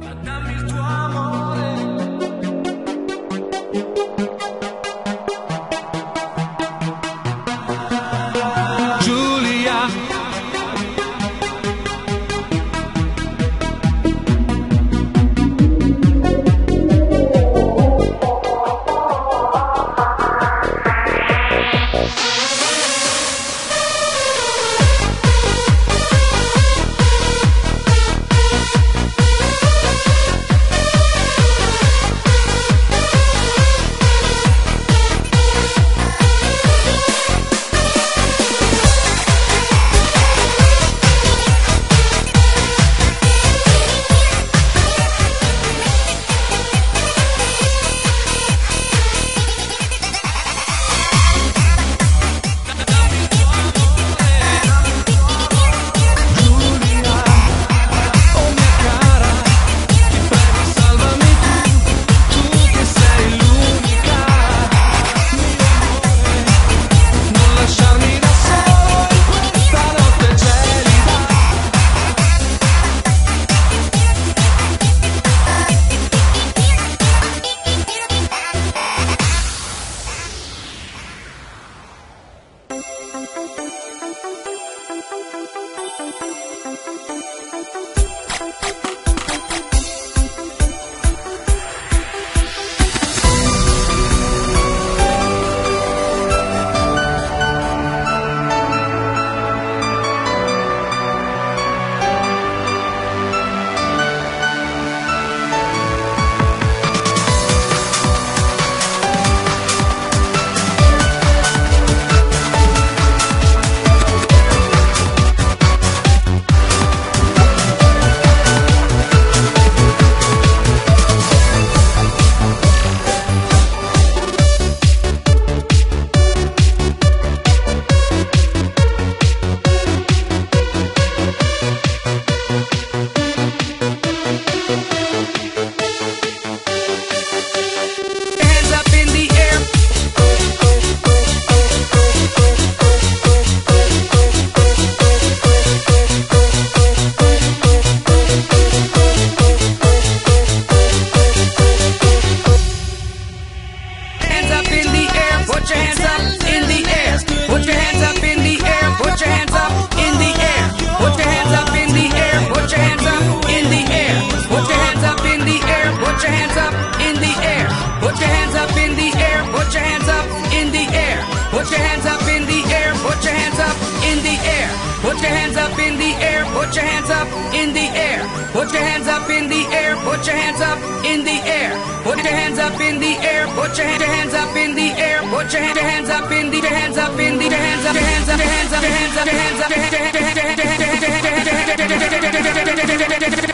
Madame Put your hands up in the air. Put your hands up in the air. Put your hands up in the air. Put your hands up in the air. Put your hands up in the air. Put your hands up in the hands up in the hands up hands up hands up hands up hands up hands up